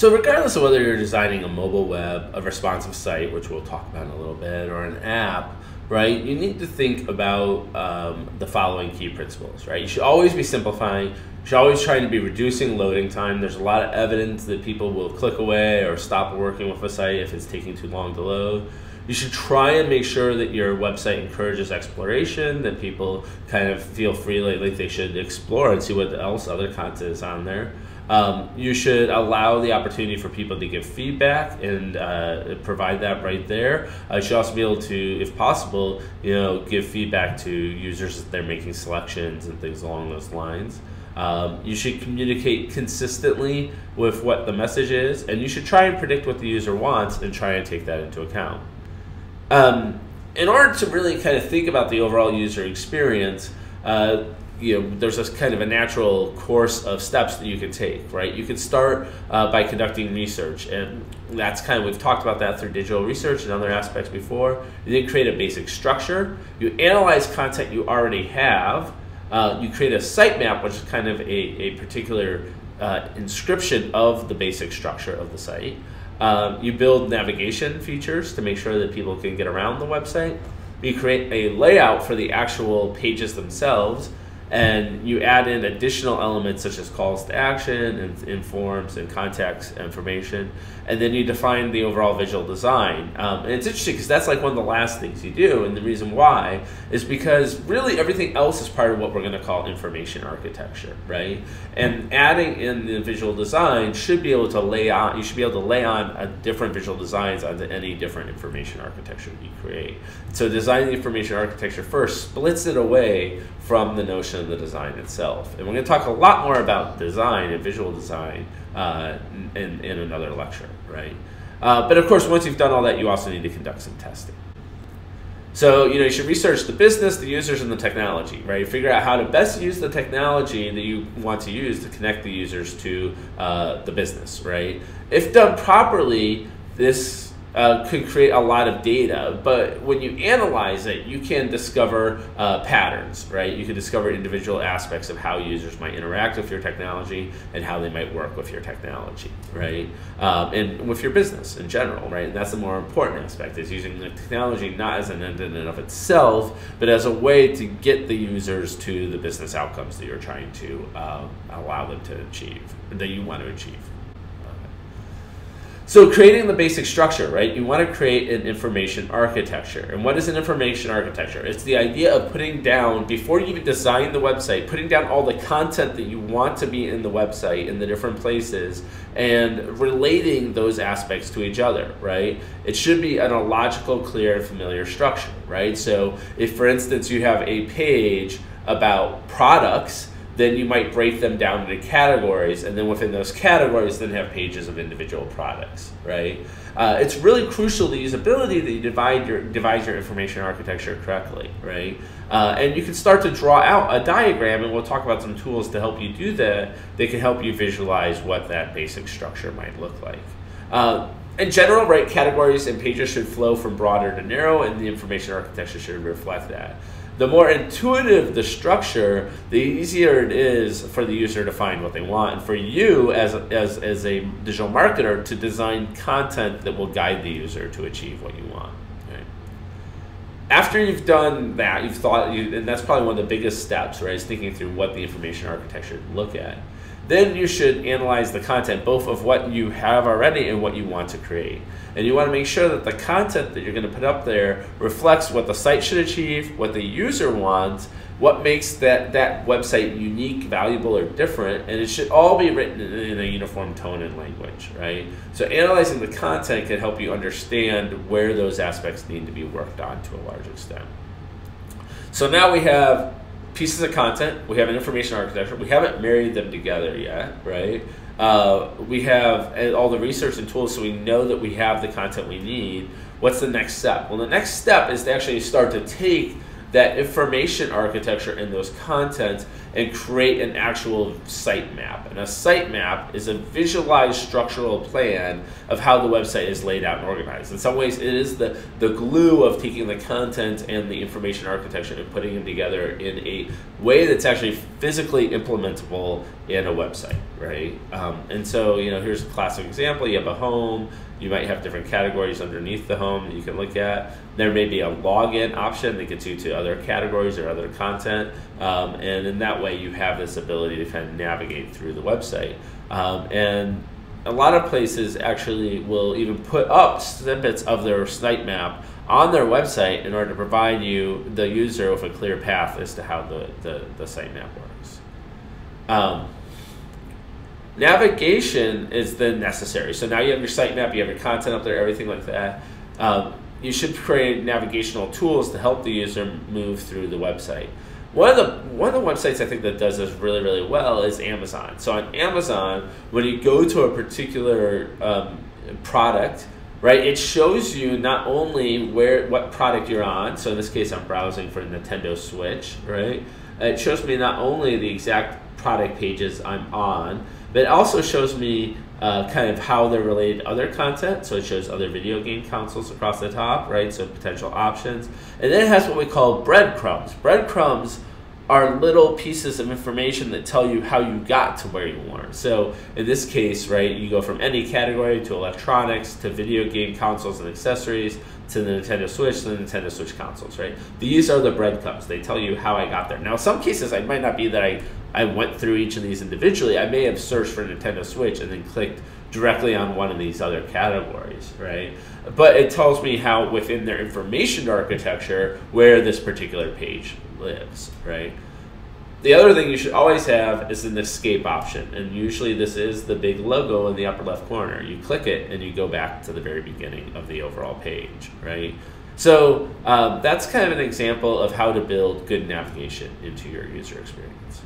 So, regardless of whether you're designing a mobile web, a responsive site, which we'll talk about in a little bit, or an app, right, you need to think about um, the following key principles, right? You should always be simplifying. You should always try to be reducing loading time. There's a lot of evidence that people will click away or stop working with a site if it's taking too long to load. You should try and make sure that your website encourages exploration, that people kind of feel free, like, like they should explore and see what else other content is on there. Um, you should allow the opportunity for people to give feedback and uh, provide that right there. Uh, you should also be able to, if possible, you know, give feedback to users that they're making selections and things along those lines. Um, you should communicate consistently with what the message is, and you should try and predict what the user wants and try and take that into account. Um, in order to really kind of think about the overall user experience, uh, you know, there's this kind of a natural course of steps that you can take, right? You can start uh, by conducting research, and that's kind of we've talked about that through digital research and other aspects before. You then create a basic structure. You analyze content you already have. Uh, you create a sitemap, which is kind of a, a particular uh, inscription of the basic structure of the site. Um, you build navigation features to make sure that people can get around the website. You create a layout for the actual pages themselves and you add in additional elements such as calls to action and, and forms and context information. And then you define the overall visual design. Um, and it's interesting because that's like one of the last things you do. And the reason why is because really everything else is part of what we're going to call information architecture right? And adding in the visual design should be able to lay on you should be able to lay on a different visual designs onto any different information architecture you create. So designing the information architecture first splits it away from the notion of the design itself. And we're going to talk a lot more about design and visual design uh, in, in another lecture, right? Uh, but of course, once you've done all that, you also need to conduct some testing. So, you know, you should research the business, the users, and the technology, right? Figure out how to best use the technology that you want to use to connect the users to uh, the business, right? If done properly, this uh, could create a lot of data, but when you analyze it, you can discover uh, patterns, right? You can discover individual aspects of how users might interact with your technology and how they might work with your technology, right? Um, and with your business in general, right? And that's the more important aspect is using the technology not as an end in and of itself, but as a way to get the users to the business outcomes that you're trying to uh, allow them to achieve, that you want to achieve. So creating the basic structure, right? You want to create an information architecture. And what is an information architecture? It's the idea of putting down, before you even design the website, putting down all the content that you want to be in the website in the different places and relating those aspects to each other, right? It should be in a logical, clear, and familiar structure, right? So if, for instance, you have a page about products, then you might break them down into categories, and then within those categories, then have pages of individual products, right? Uh, it's really crucial the usability that you divide your devise your information architecture correctly, right? Uh, and you can start to draw out a diagram, and we'll talk about some tools to help you do that. They can help you visualize what that basic structure might look like. Uh, in general, right, categories and pages should flow from broader to narrow, and the information architecture should reflect that the more intuitive the structure, the easier it is for the user to find what they want, and for you as a, as, as a digital marketer to design content that will guide the user to achieve what you want. After you've done that, you've thought, and that's probably one of the biggest steps, right? Is thinking through what the information architecture look at. Then you should analyze the content, both of what you have already and what you want to create. And you want to make sure that the content that you're going to put up there reflects what the site should achieve, what the user wants, what makes that, that website unique, valuable, or different, and it should all be written in a uniform tone and language, right? So analyzing the content can help you understand where those aspects need to be worked on to a large extent. So now we have pieces of content. We have an information architecture. We haven't married them together yet, right? Uh, we have all the research and tools, so we know that we have the content we need. What's the next step? Well, the next step is to actually start to take that information architecture and those contents and create an actual sitemap. And a sitemap is a visualized structural plan of how the website is laid out and organized. In some ways, it is the, the glue of taking the content and the information architecture and putting them together in a way that's actually physically implementable in a website, right? Um, and so, you know, here's a classic example. You have a home, you might have different categories underneath the home that you can look at. There may be a login option that gets you to other categories or other content. Um, and in that way, you have this ability to kind of navigate through the website. Um, and a lot of places actually will even put up snippets of their sitemap on their website in order to provide you, the user, with a clear path as to how the, the, the sitemap works. Um, Navigation is then necessary. So now you have your sitemap, you have your content up there, everything like that. Um, you should create navigational tools to help the user move through the website. One of the one of the websites I think that does this really really well is Amazon. So on Amazon, when you go to a particular um, product, right, it shows you not only where what product you're on. So in this case, I'm browsing for Nintendo Switch, right. It shows me not only the exact product pages I'm on, but it also shows me uh, kind of how they're related to other content. So it shows other video game consoles across the top, right? So potential options. And then it has what we call breadcrumbs. Breadcrumbs are little pieces of information that tell you how you got to where you were. So in this case, right, you go from any category to electronics to video game consoles and accessories to the Nintendo Switch to the Nintendo Switch consoles, right? These are the breadcrumbs. They tell you how I got there. Now, some cases I might not be that I I went through each of these individually. I may have searched for Nintendo Switch and then clicked directly on one of these other categories, right? But it tells me how within their information architecture where this particular page lives, right? The other thing you should always have is an escape option, and usually this is the big logo in the upper left corner. You click it and you go back to the very beginning of the overall page, right? So um, that's kind of an example of how to build good navigation into your user experience.